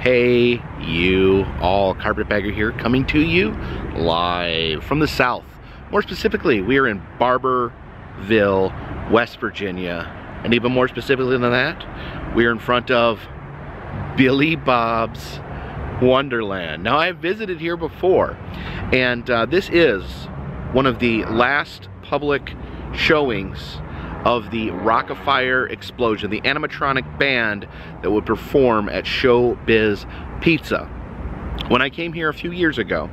Hey, you all, Carpetbagger here, coming to you live from the South. More specifically, we are in Barboursville, West Virginia. And even more specifically than that, we are in front of Billy Bob's Wonderland. Now, I've visited here before, and uh, this is one of the last public showings of the Rock-afire Explosion, the animatronic band that would perform at Showbiz Pizza. When I came here a few years ago,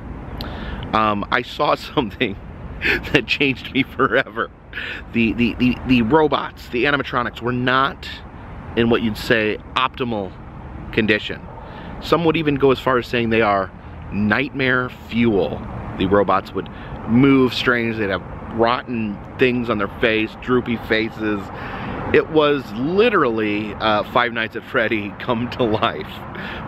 um, I saw something that changed me forever. The, the, the, the robots, the animatronics were not in what you'd say optimal condition. Some would even go as far as saying they are nightmare fuel. The robots would move strange, they'd have rotten things on their face, droopy faces. It was literally uh, Five Nights at Freddy come to life.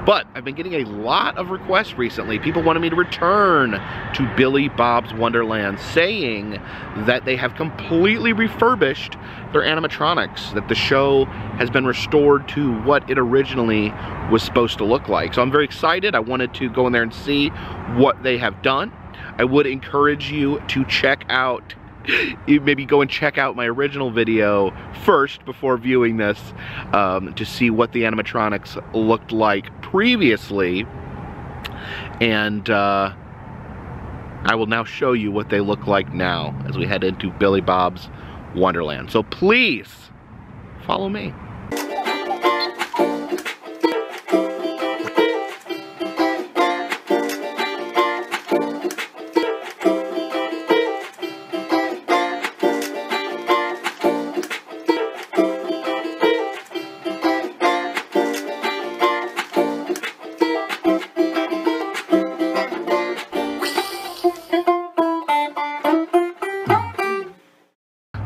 But I've been getting a lot of requests recently. People wanted me to return to Billy Bob's Wonderland, saying that they have completely refurbished their animatronics, that the show has been restored to what it originally was supposed to look like. So I'm very excited. I wanted to go in there and see what they have done. I would encourage you to check out maybe go and check out my original video first before viewing this um, to see what the animatronics looked like previously and uh, I will now show you what they look like now as we head into Billy Bob's Wonderland. So please follow me.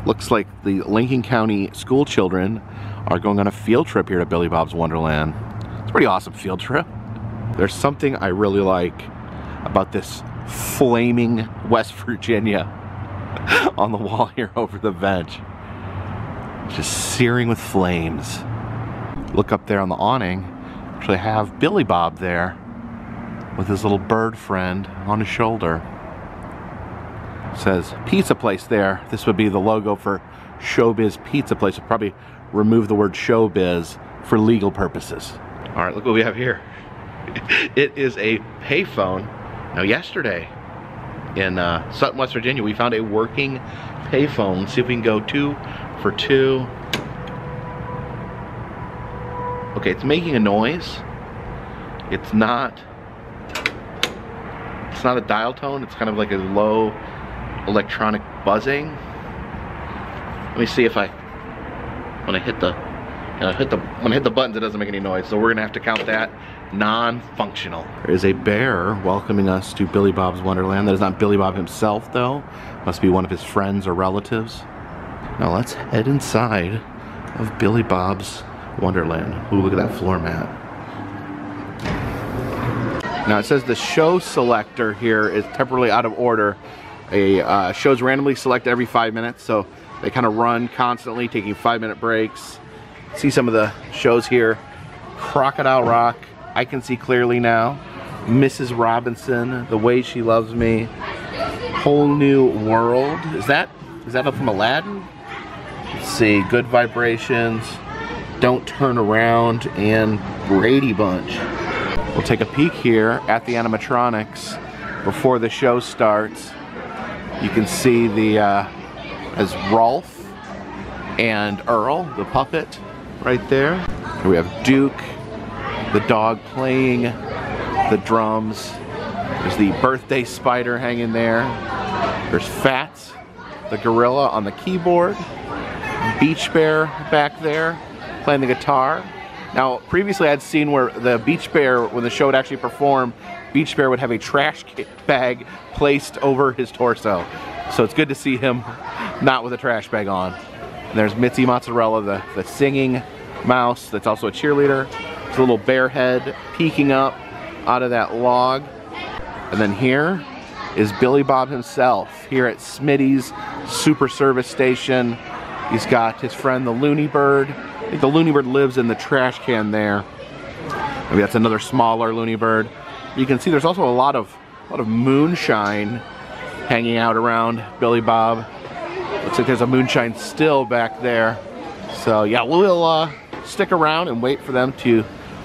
Looks like the Lincoln County school children are going on a field trip here to Billy Bob's Wonderland. It's a pretty awesome field trip. There's something I really like about this flaming West Virginia on the wall here over the bench. Just searing with flames. Look up there on the awning, actually have Billy Bob there with his little bird friend on his shoulder says pizza place there. This would be the logo for Showbiz Pizza Place. We'll probably remove the word showbiz for legal purposes. All right, look what we have here. It is a payphone. Now yesterday in uh, Sutton, West Virginia, we found a working payphone. Let's see if we can go two for two. Okay, it's making a noise. It's not, it's not a dial tone. It's kind of like a low electronic buzzing. Let me see if I, when I hit the, you know, hit the, when I hit the buttons, it doesn't make any noise. So we're gonna have to count that non-functional. There is a bear welcoming us to Billy Bob's Wonderland. That is not Billy Bob himself though. Must be one of his friends or relatives. Now let's head inside of Billy Bob's Wonderland. Ooh, look at that floor mat. Now it says the show selector here is temporarily out of order a uh, shows randomly select every five minutes, so they kind of run constantly, taking five minute breaks. See some of the shows here. Crocodile Rock, I can see clearly now. Mrs. Robinson, The Way She Loves Me. Whole New World. Is that is that up from Aladdin? Let's see, Good Vibrations, Don't Turn Around, and Brady Bunch. We'll take a peek here at the animatronics before the show starts. You can see the, uh, as Rolfe and Earl, the puppet, right there. Here we have Duke, the dog playing the drums. There's the birthday spider hanging there. There's Fats, the gorilla on the keyboard. Beach Bear back there playing the guitar. Now, previously I'd seen where the Beach Bear, when the show would actually perform, Beach Bear would have a trash bag placed over his torso. So it's good to see him not with a trash bag on. And there's Mitzi Mozzarella, the, the singing mouse that's also a cheerleader. It's a little bear head peeking up out of that log. And then here is Billy Bob himself here at Smitty's Super Service Station. He's got his friend the Looney Bird. The Looney Bird lives in the trash can there. Maybe that's another smaller loony bird. You can see there's also a lot of a lot of moonshine hanging out around Billy Bob. Looks like there's a moonshine still back there. So yeah, we'll uh, stick around and wait for them to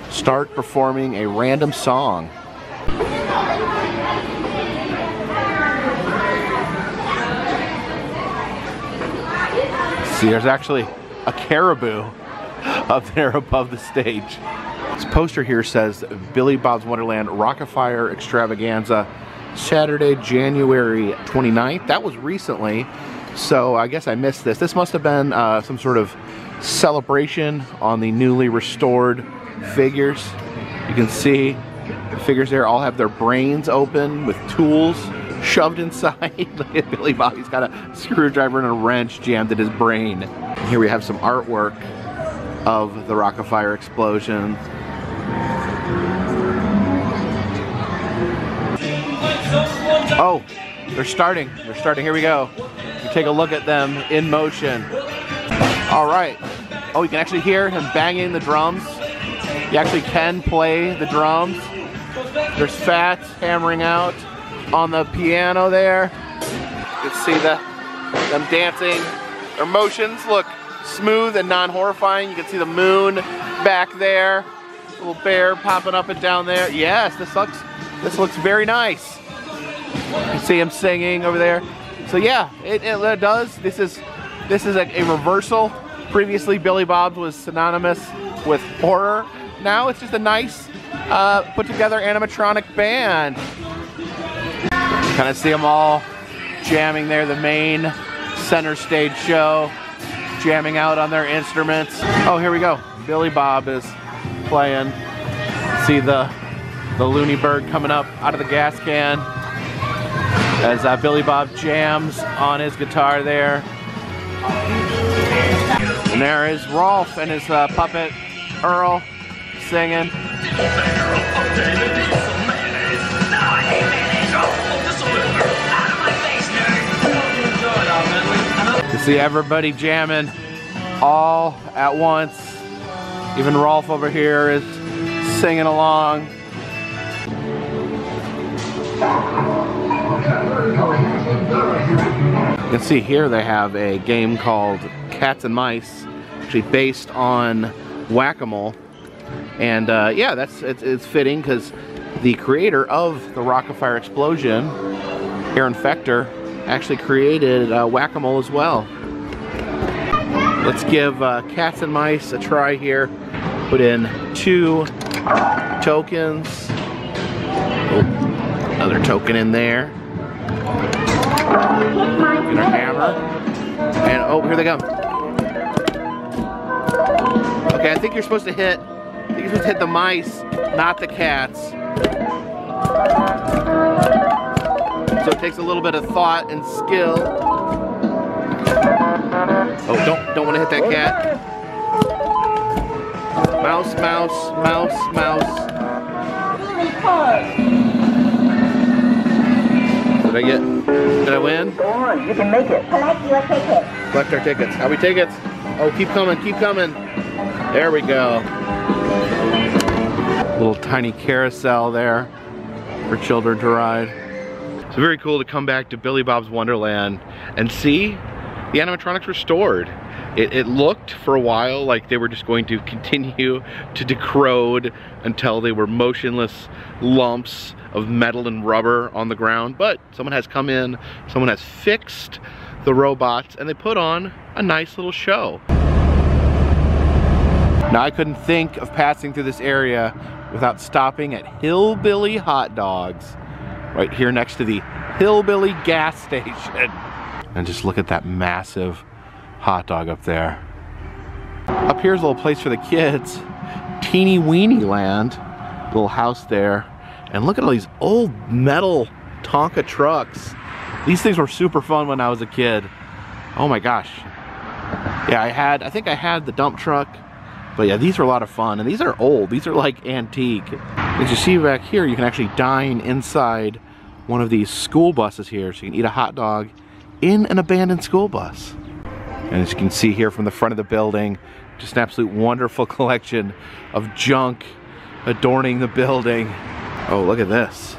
start performing a random song. See, there's actually a caribou up there above the stage. This poster here says Billy Bob's Wonderland Rock-afire Extravaganza, Saturday, January 29th. That was recently, so I guess I missed this. This must have been uh, some sort of celebration on the newly restored figures. You can see the figures there all have their brains open with tools shoved inside. Billy Bob, he's got a screwdriver and a wrench jammed in his brain. Here we have some artwork of the Rock-afire explosion. Oh, they're starting. They're starting. Here we go. You take a look at them in motion. All right. Oh, you can actually hear him banging the drums. You actually can play the drums. There's Fats hammering out on the piano there. You can see the, them dancing. Their motions look smooth and non-horrifying. You can see the moon back there. Little bear popping up and down there. Yes, this looks this looks very nice. You see him singing over there. So yeah, it, it does. This is this is a, a reversal. Previously, Billy Bob's was synonymous with horror. Now it's just a nice, uh, put together animatronic band. Kind of see them all jamming there, the main center stage show, jamming out on their instruments. Oh, here we go. Billy Bob is playing. See the the loony bird coming up out of the gas can as uh, Billy Bob jams on his guitar there. And there is Rolfe and his uh, puppet Earl singing. See everybody jamming all at once. Even Rolfe over here is singing along. You can see here they have a game called Cats and Mice, actually based on Whack-A-Mole. And uh, yeah, that's it's, it's fitting because the creator of the Rock-afire Explosion, Aaron Fechter, actually created uh, Whack-A-Mole as well. Let's give uh, Cats and Mice a try here. Put in two tokens. Oh. Another token in there. Get our hammer. And oh, here they go. Okay, I think you're supposed to hit, I think you're supposed to hit the mice, not the cats. So it takes a little bit of thought and skill. Oh, don't, don't want to hit that cat. Mouse, mouse, mouse, mouse. Did I get, did I win? Go on, you can make it. Collect your tickets. Collect our tickets. How we tickets? Oh, keep coming, keep coming. There we go. Little tiny carousel there for children to ride. It's very cool to come back to Billy Bob's Wonderland and see the animatronics restored. It, it, looked for a while like they were just going to continue to decrode until they were motionless lumps of metal and rubber on the ground, but someone has come in, someone has fixed the robots, and they put on a nice little show. Now I couldn't think of passing through this area without stopping at Hillbilly Hot Dogs, right here next to the Hillbilly gas station. And just look at that massive hot dog up there. Up here's a little place for the kids. Teeny Weeny Land. Little house there. And look at all these old metal Tonka trucks. These things were super fun when I was a kid. Oh my gosh. Yeah, I had, I think I had the dump truck. But yeah, these are a lot of fun. And these are old. These are like antique. As you see back here, you can actually dine inside one of these school buses here. So you can eat a hot dog in an abandoned school bus. And as you can see here from the front of the building, just an absolute wonderful collection of junk adorning the building. Oh, look at this.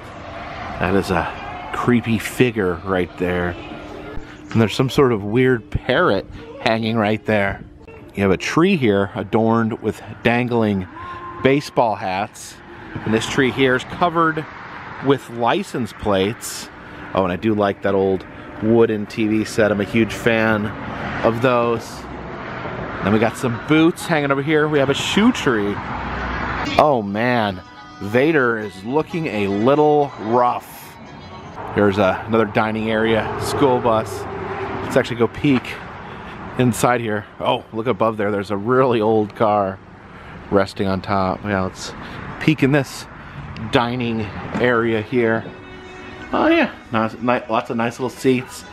That is a creepy figure right there. And there's some sort of weird parrot hanging right there. You have a tree here adorned with dangling baseball hats. And this tree here is covered with license plates. Oh, and I do like that old wooden TV set. I'm a huge fan of those. Then we got some boots hanging over here. We have a shoe tree. Oh man, Vader is looking a little rough. There's a, another dining area, school bus. Let's actually go peek inside here. Oh, look above there. There's a really old car resting on top. Yeah, let's peek in this dining area here. Oh yeah, nice, nice, lots of nice little seats,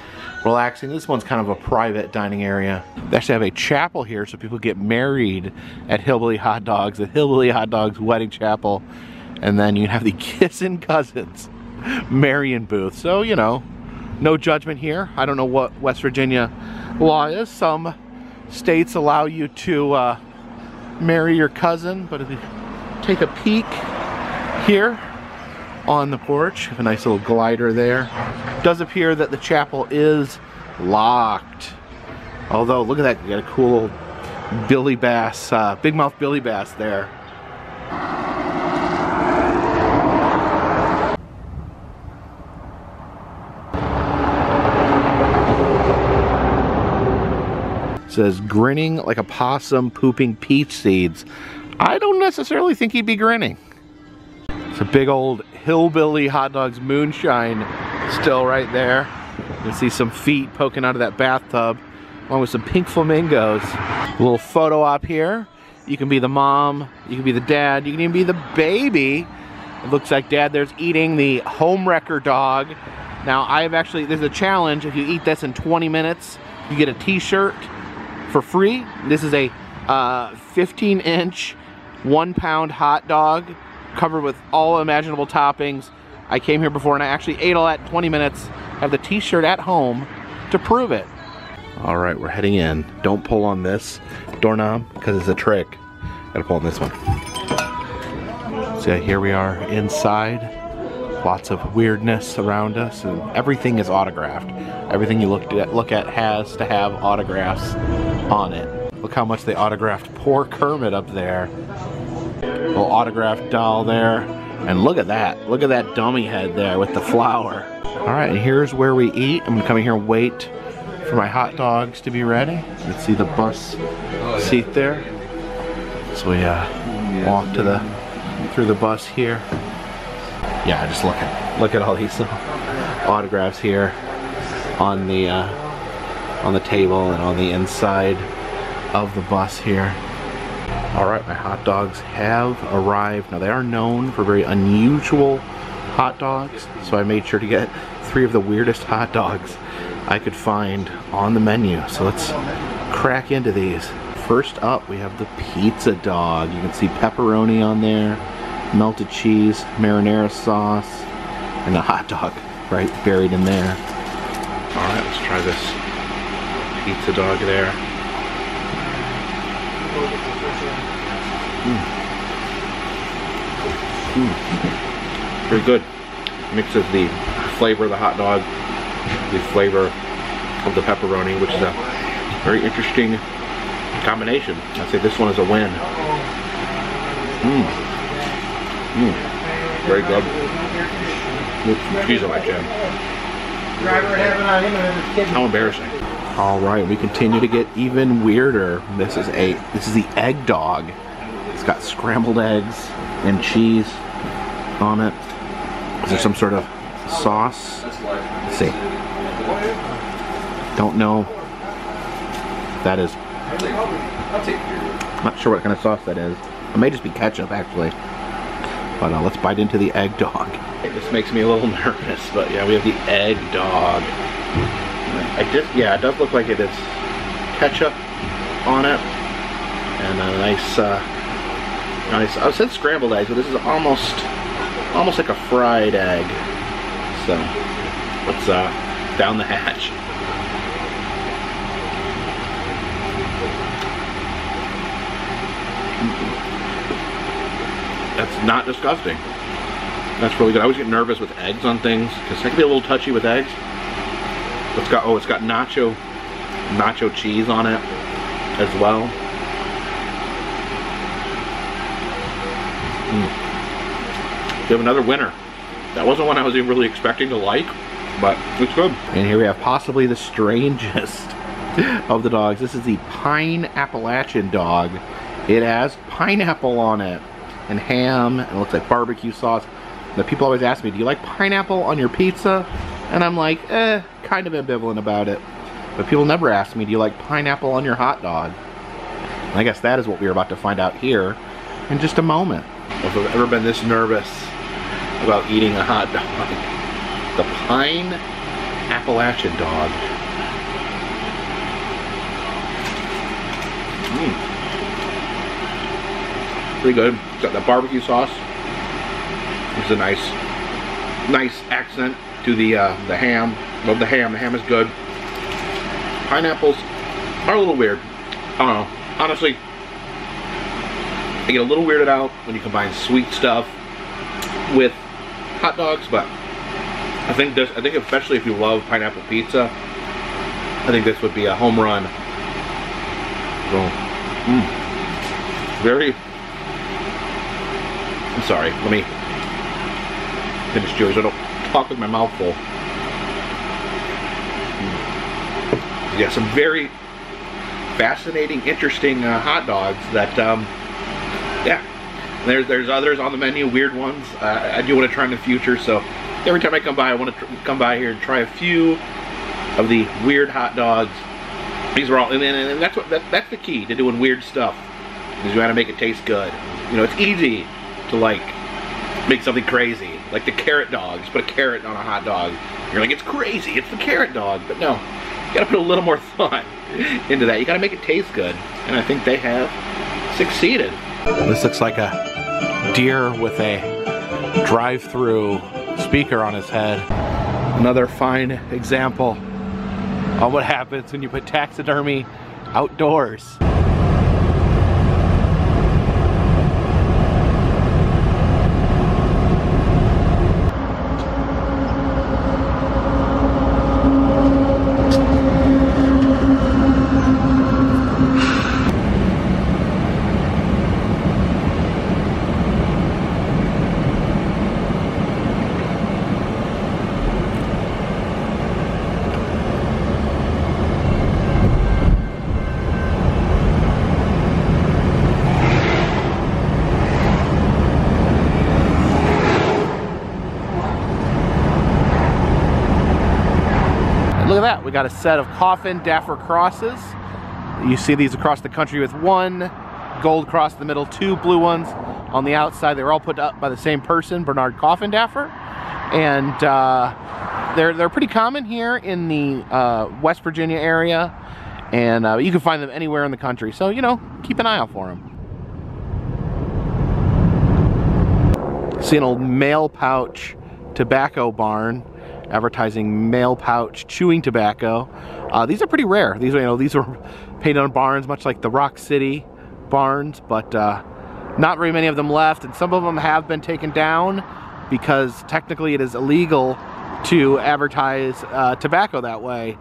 relaxing. This one's kind of a private dining area. They actually have a chapel here so people get married at Hillbilly Hot Dogs, at Hillbilly Hot Dogs Wedding Chapel. And then you have the Kissing Cousins Marion booth. So, you know, no judgment here. I don't know what West Virginia law is. Some states allow you to uh, marry your cousin, but if you take a peek here on the porch, a nice little glider there. It does appear that the chapel is locked. Although, look at that, you got a cool Billy Bass, uh, Big Mouth Billy Bass there. says grinning like a possum pooping peach seeds. I don't necessarily think he'd be grinning. It's a big old hillbilly hot dogs moonshine still right there. You can see some feet poking out of that bathtub along with some pink flamingos. A little photo op here. You can be the mom, you can be the dad, you can even be the baby. It looks like dad there's eating the home wrecker dog. Now I've actually, there's a challenge. If you eat this in 20 minutes, you get a t-shirt for free. This is a uh, 15 inch, one pound hot dog covered with all imaginable toppings. I came here before and I actually ate all that in 20 minutes. Have the t-shirt at home to prove it. All right, we're heading in. Don't pull on this doorknob because it's a trick. Gotta pull on this one. So here we are inside. Lots of weirdness around us and everything is autographed. Everything you look at, look at has to have autographs on it. Look how much they autographed poor Kermit up there. Little autographed doll there. And look at that. Look at that dummy head there with the flower. All right, and here's where we eat. I'm gonna come in here and wait for my hot dogs to be ready. Let's see the bus seat there. So we uh, walk to the through the bus here. Yeah, just look at look at all these autographs here on the uh, on the table and on the inside of the bus here. All right, my hot dogs have arrived. Now they are known for very unusual hot dogs, so I made sure to get three of the weirdest hot dogs I could find on the menu. So let's crack into these. First up, we have the pizza dog. You can see pepperoni on there, melted cheese, marinara sauce, and a hot dog right buried in there. All right, let's try this pizza dog there. Mm. Very good. Mixes the flavor of the hot dog, the flavor of the pepperoni, which is a very interesting combination. I'd say this one is a win. Mmm. Mmm. Very good. Cheese on my chin. How embarrassing. All right, we continue to get even weirder. This is a this is the egg dog. It's got scrambled eggs and cheese on it. Is there some sort of sauce? Let's see. Don't know. That is. Not sure what kind of sauce that is. It may just be ketchup, actually. But uh, let's bite into the egg dog. This makes me a little nervous, but yeah, we have the egg dog. I just, yeah, it does look like it is ketchup on it, and a nice, uh, nice. I said scrambled eggs, but this is almost, almost like a fried egg. So let's uh, down the hatch. That's not disgusting. That's really good. I always get nervous with eggs on things because I can be a little touchy with eggs. It's got oh, it's got nacho, nacho cheese on it as well. We have another winner. That wasn't one I was even really expecting to like, but it's good. And here we have possibly the strangest of the dogs. This is the Pine Appalachian dog. It has pineapple on it and ham and it looks like barbecue sauce. The people always ask me, do you like pineapple on your pizza? And I'm like, eh, kind of ambivalent about it. But people never ask me, do you like pineapple on your hot dog? And I guess that is what we are about to find out here in just a moment. If I've ever been this nervous about eating a hot dog. The Pine Appalachian dog. Mmm. Pretty good. It's got the barbecue sauce. It's a nice, nice accent to the uh, the ham. Love the ham. The ham is good. Pineapples are a little weird. I don't know. Honestly, I get a little weirded out when you combine sweet stuff with hot dogs, but I think this, I think especially if you love pineapple pizza, I think this would be a home run. So, mm, very, I'm sorry, let me finish cheers. I don't talk with my mouth full. Mm. Yeah, some very fascinating, interesting uh, hot dogs that, um, yeah, there's there's others on the menu, weird ones. Uh, I do want to try in the future, so every time I come by, I want to come by here and try a few of the weird hot dogs. These are all, and, and, and that's what that, that's the key to doing weird stuff. Is you got to make it taste good. You know, it's easy to like make something crazy, like the carrot dogs. Put a carrot on a hot dog. You're like, it's crazy. It's the carrot dog, but no, you got to put a little more thought into that. You got to make it taste good, and I think they have succeeded. This looks like a deer with a drive-through speaker on his head. Another fine example of what happens when you put taxidermy outdoors. That, we got a set of Coffindaffer crosses. You see these across the country with one gold cross in the middle, two blue ones on the outside. They were all put up by the same person, Bernard Coffindaffer. And uh, they're, they're pretty common here in the uh, West Virginia area. And uh, you can find them anywhere in the country. So, you know, keep an eye out for them. See an old mail pouch tobacco barn advertising mail pouch chewing tobacco. Uh, these are pretty rare. These are, you know, these were painted on barns, much like the Rock City barns, but uh, not very many of them left, and some of them have been taken down because technically it is illegal to advertise uh, tobacco that way.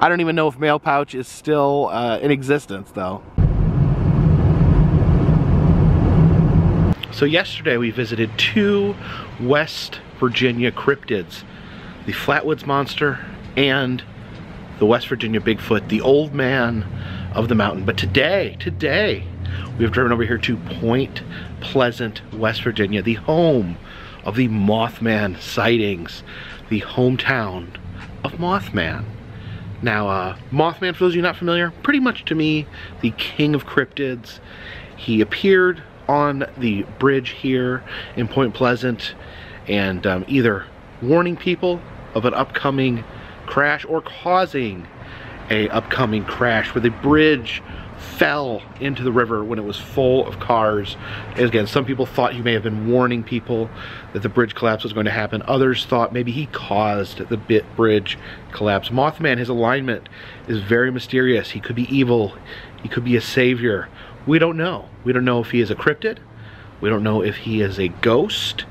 I don't even know if mail pouch is still uh, in existence though. So yesterday we visited two West Virginia cryptids the Flatwoods Monster, and the West Virginia Bigfoot, the old man of the mountain. But today, today, we have driven over here to Point Pleasant, West Virginia, the home of the Mothman sightings, the hometown of Mothman. Now, uh, Mothman, for those of you not familiar, pretty much to me, the king of cryptids. He appeared on the bridge here in Point Pleasant and um, either warning people of an upcoming crash or causing a upcoming crash where the bridge fell into the river when it was full of cars. And again, some people thought he may have been warning people that the bridge collapse was going to happen. Others thought maybe he caused the bit bridge collapse. Mothman, his alignment is very mysterious. He could be evil. He could be a savior. We don't know. We don't know if he is a cryptid We don't know if he is a ghost.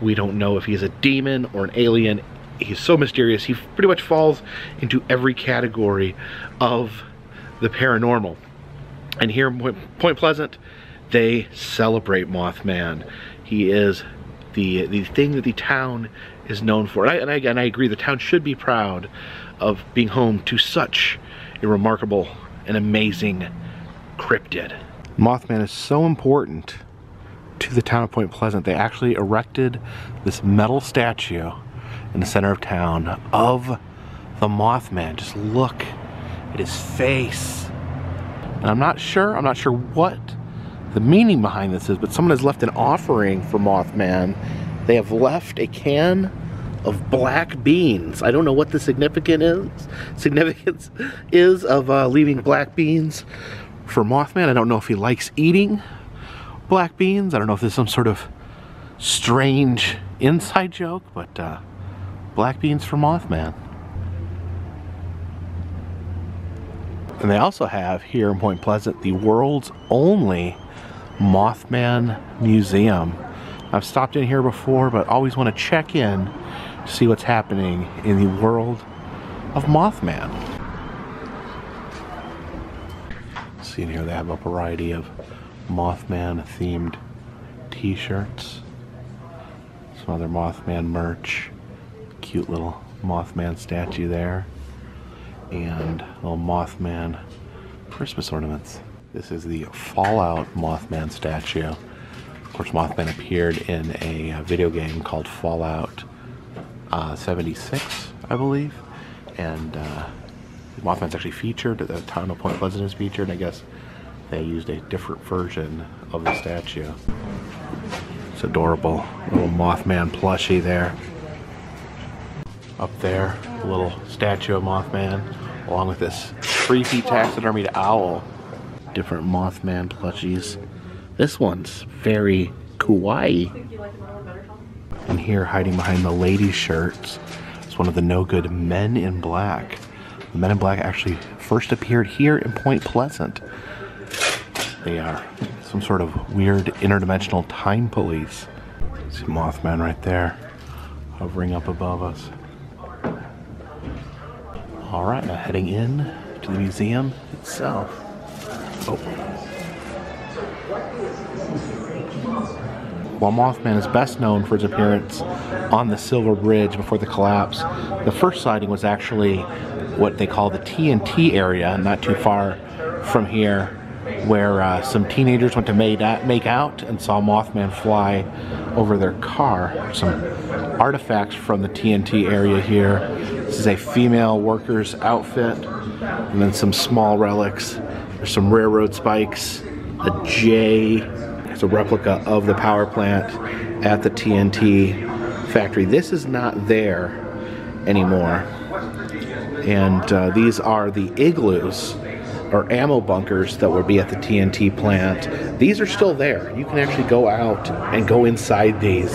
We don't know if he's a demon or an alien. He's so mysterious. He pretty much falls into every category of the paranormal. And here in Point Pleasant, they celebrate Mothman. He is the the thing that the town is known for. And I, and I, and I agree, the town should be proud of being home to such a remarkable and amazing cryptid. Mothman is so important to the town of Point Pleasant. They actually erected this metal statue in the center of town of the Mothman. Just look at his face. And I'm not sure, I'm not sure what the meaning behind this is, but someone has left an offering for Mothman. They have left a can of black beans. I don't know what the significance is, significance is of uh, leaving black beans for Mothman. I don't know if he likes eating black beans. I don't know if there's some sort of strange inside joke, but uh, black beans for Mothman. And they also have here in Point Pleasant the world's only Mothman Museum. I've stopped in here before, but always want to check in to see what's happening in the world of Mothman. See in here they have a variety of Mothman themed t-shirts. Some other Mothman merch. Cute little Mothman statue there. And little Mothman Christmas ornaments. This is the Fallout Mothman statue. Of course, Mothman appeared in a video game called Fallout uh, 76, I believe. And uh, Mothman's actually featured, at the town of Point Pleasant is featured, I guess they used a different version of the statue. It's adorable. Little Mothman plushie there. Up there, a little statue of Mothman, along with this creepy taxidermied owl. Different Mothman plushies. This one's very kawaii. And here, hiding behind the ladies' shirts, is one of the no good Men in Black. The Men in Black actually first appeared here in Point Pleasant. They are some sort of weird interdimensional time police. See Mothman right there, hovering up above us. All right, now heading in to the museum itself. Oh. While Mothman is best known for his appearance on the Silver Bridge before the collapse, the first sighting was actually what they call the TNT area, not too far from here, where uh, some teenagers went to make out and saw Mothman fly over their car. Some artifacts from the TNT area here. This is a female worker's outfit, and then some small relics. There's some railroad spikes, a J, it's a replica of the power plant at the TNT factory. This is not there anymore. And uh, these are the igloos or ammo bunkers that would be at the TNT plant. These are still there. You can actually go out and go inside these.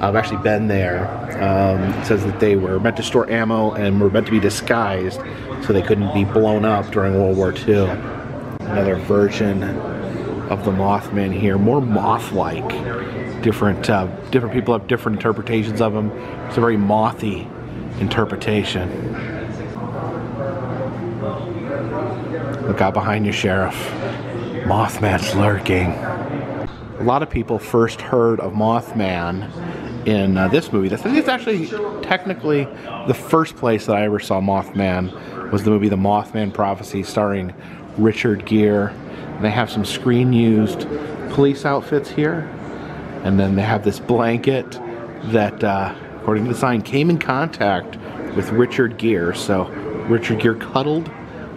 I've actually been there. Um, says that they were meant to store ammo and were meant to be disguised so they couldn't be blown up during World War II. Another version of the Mothman here, more moth-like. Different, uh, different people have different interpretations of him. It's a very mothy interpretation. Look out behind you, Sheriff. Mothman's lurking. A lot of people first heard of Mothman in uh, this movie. I think it's actually technically the first place that I ever saw Mothman was the movie The Mothman Prophecy starring Richard Gere. They have some screen used police outfits here. And then they have this blanket that, uh, according to the sign, came in contact with Richard Gere. So Richard Gere cuddled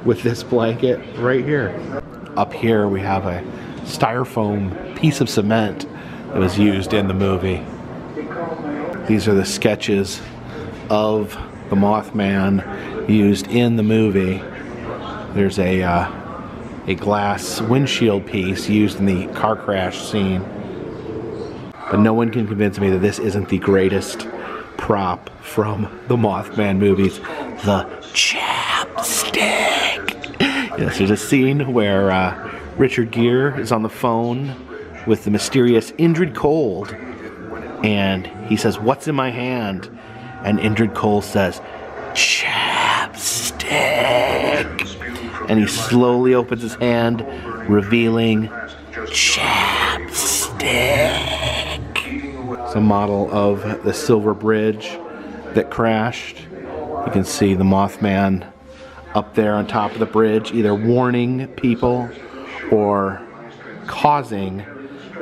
with this blanket right here. Up here we have a styrofoam piece of cement that was used in the movie. These are the sketches of the Mothman used in the movie. There's a uh, a glass windshield piece used in the car crash scene. But no one can convince me that this isn't the greatest prop from the Mothman movies. The chapstick. Yes, there's a scene where uh, Richard Gere is on the phone with the mysterious Indrid Cold. And he says, What's in my hand? And Indrid Cold says, Chapstick. And he slowly opens his hand, revealing chapstick. It's a model of the Silver Bridge that crashed. You can see the Mothman up there on top of the bridge, either warning people or causing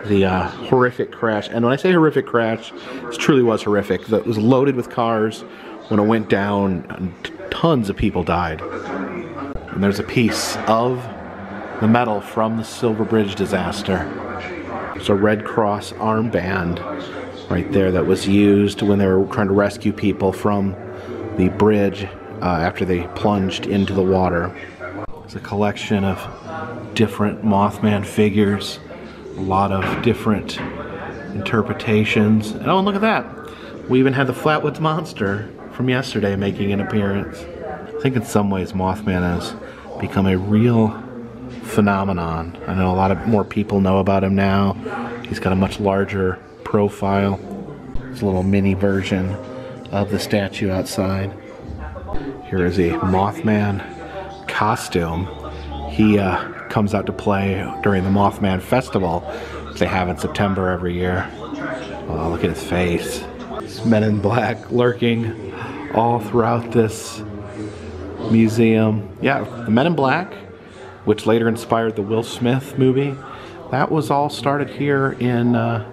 the uh, horrific crash. And when I say horrific crash, it truly was horrific. It was loaded with cars. When it went down, tons of people died. And there's a piece of the metal from the Silver Bridge disaster. It's a Red Cross armband right there that was used when they were trying to rescue people from the bridge uh, after they plunged into the water. It's a collection of different Mothman figures, a lot of different interpretations. Oh, and look at that. We even had the Flatwoods Monster from yesterday making an appearance. I think in some ways Mothman has become a real phenomenon. I know a lot of more people know about him now. He's got a much larger profile. It's a little mini version of the statue outside. Here is a Mothman costume. He uh, comes out to play during the Mothman Festival they have in September every year. Oh, look at his face. Men in black lurking all throughout this museum. Yeah, the Men in Black, which later inspired the Will Smith movie, that was all started here in uh,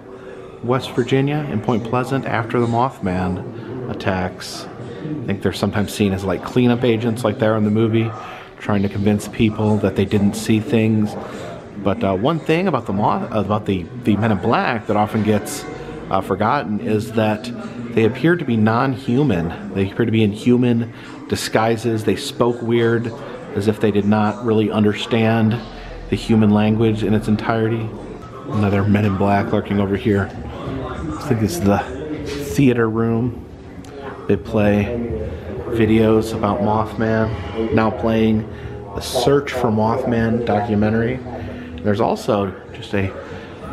West Virginia, in Point Pleasant, after the Mothman attacks. I think they're sometimes seen as like cleanup agents, like they're in the movie, trying to convince people that they didn't see things. But uh, one thing about the about the the Men in Black that often gets uh, forgotten is that they appear to be non-human. They appear to be in human disguises. They spoke weird, as if they did not really understand the human language in its entirety. Another Men in Black lurking over here. I think it's the theater room. They play videos about Mothman. Now playing the Search for Mothman documentary. There's also just a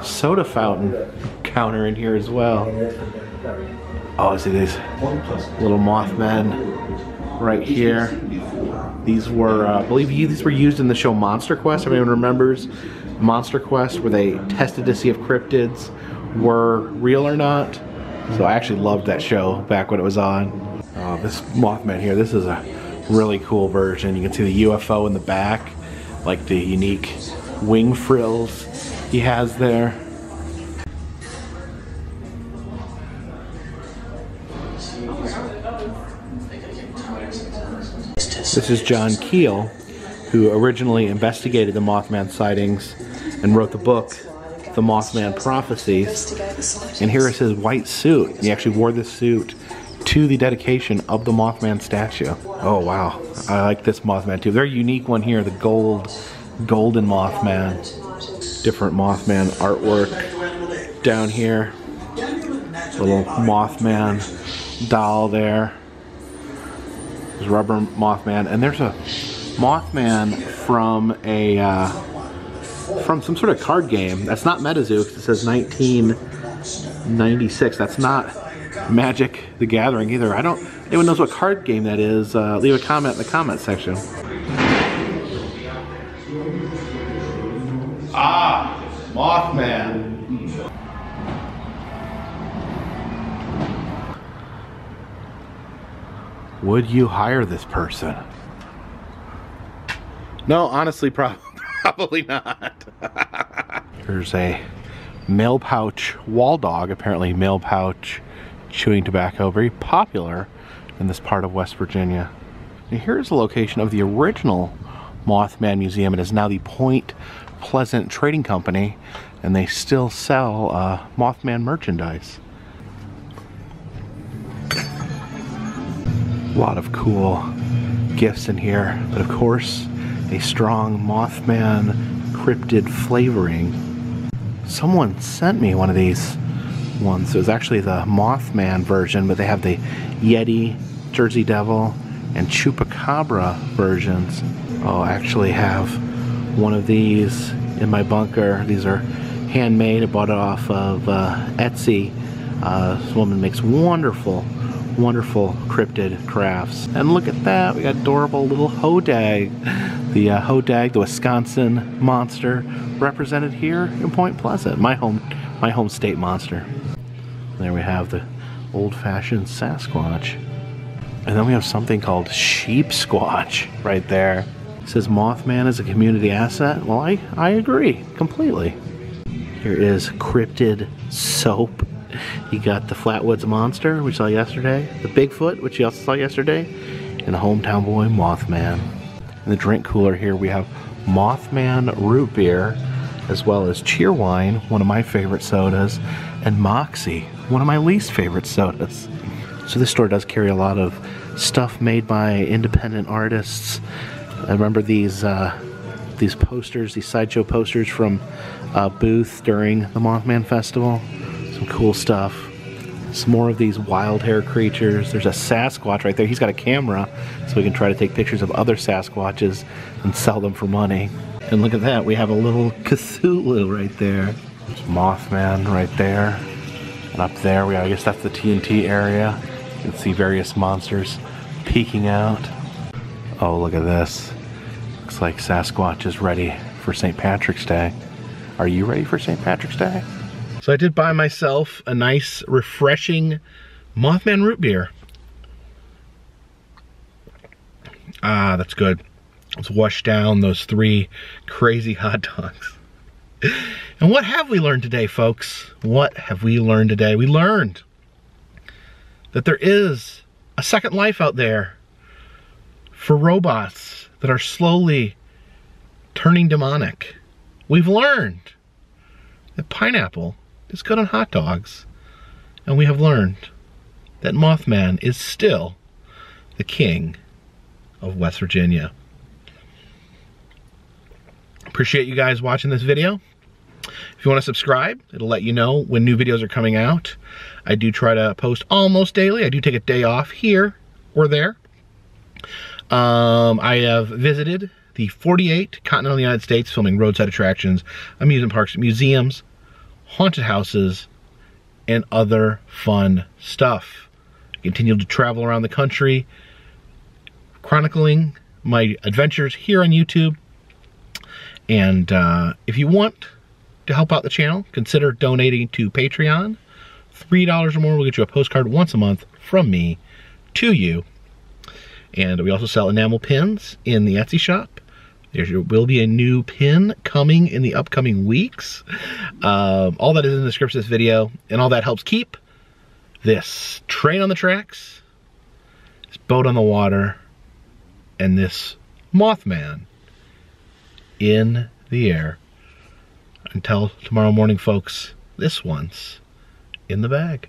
soda fountain counter in here as well. Oh, I see these little Mothman right here. These were, uh, I believe these were used in the show Monster Quest. If anyone remembers Monster Quest, where they tested to see if cryptids were real or not. So I actually loved that show back when it was on. Uh, this Mothman here, this is a really cool version. You can see the UFO in the back, like the unique wing frills he has there. This is John Keel, who originally investigated the Mothman sightings and wrote the book, The Mothman Prophecies. And here is his white suit. He actually wore this suit to the dedication of the Mothman statue. Oh wow, I like this Mothman too. Very unique one here, the gold, golden Mothman. Different Mothman artwork down here. Little Mothman doll there. There's Rubber Mothman, and there's a Mothman from a uh, from some sort of card game. That's not MetaZoo. Because it says 1996. That's not Magic the Gathering either. I don't. Anyone knows what card game that is? Uh, leave a comment in the comment section. Ah, Mothman. Would you hire this person? No, honestly, prob probably not. Here's a mail pouch wall dog, apparently mail pouch chewing tobacco, very popular in this part of West Virginia. And here's the location of the original Mothman Museum. It is now the Point Pleasant Trading Company, and they still sell uh, Mothman merchandise. A lot of cool gifts in here, but of course, a strong Mothman cryptid flavoring. Someone sent me one of these ones. It was actually the Mothman version, but they have the Yeti, Jersey Devil, and Chupacabra versions. I'll actually have one of these in my bunker. These are handmade. I bought it off of uh, Etsy. Uh, this woman makes wonderful, wonderful cryptid crafts. And look at that, we got adorable little Hodag. The uh, Hodag, the Wisconsin monster, represented here in Point Pleasant, my home, my home state monster. There we have the old-fashioned Sasquatch. And then we have something called Sheep Squatch right there. It says Mothman is a community asset. Well, I, I agree completely. Here is Cryptid Soap. You got the Flatwoods Monster, which saw yesterday, the Bigfoot, which you also saw yesterday, and the Hometown Boy Mothman. In the drink cooler here we have Mothman Root Beer, as well as Cheerwine, one of my favorite sodas, and Moxie, one of my least favorite sodas. So this store does carry a lot of stuff made by independent artists. I remember these uh, these posters, these sideshow posters from a booth during the Mothman Festival. Some cool stuff. Some more of these wild hair creatures. There's a Sasquatch right there. He's got a camera, so we can try to take pictures of other Sasquatches and sell them for money. And look at that, we have a little Cthulhu right there. There's Mothman right there. And up there, we I guess that's the TNT area. You can see various monsters peeking out. Oh, look at this. Looks like Sasquatch is ready for St. Patrick's Day. Are you ready for St. Patrick's Day? So I did buy myself a nice, refreshing Mothman root beer. Ah, that's good. Let's wash down those three crazy hot dogs. And what have we learned today, folks? What have we learned today? We learned that there is a second life out there for robots that are slowly turning demonic. We've learned that pineapple is good on hot dogs. And we have learned that Mothman is still the king of West Virginia. Appreciate you guys watching this video. If you want to subscribe, it'll let you know when new videos are coming out. I do try to post almost daily. I do take a day off here or there. Um, I have visited the 48 continental United States filming roadside attractions, amusement parks, museums, haunted houses, and other fun stuff. I continue to travel around the country, chronicling my adventures here on YouTube. And uh, if you want to help out the channel, consider donating to Patreon. $3 or more will get you a postcard once a month from me to you. And we also sell enamel pins in the Etsy shop. There will be a new pin coming in the upcoming weeks. Um, all that is in the description of this video, and all that helps keep this train on the tracks, this boat on the water, and this Mothman in the air. Until tomorrow morning, folks, this one's in the bag.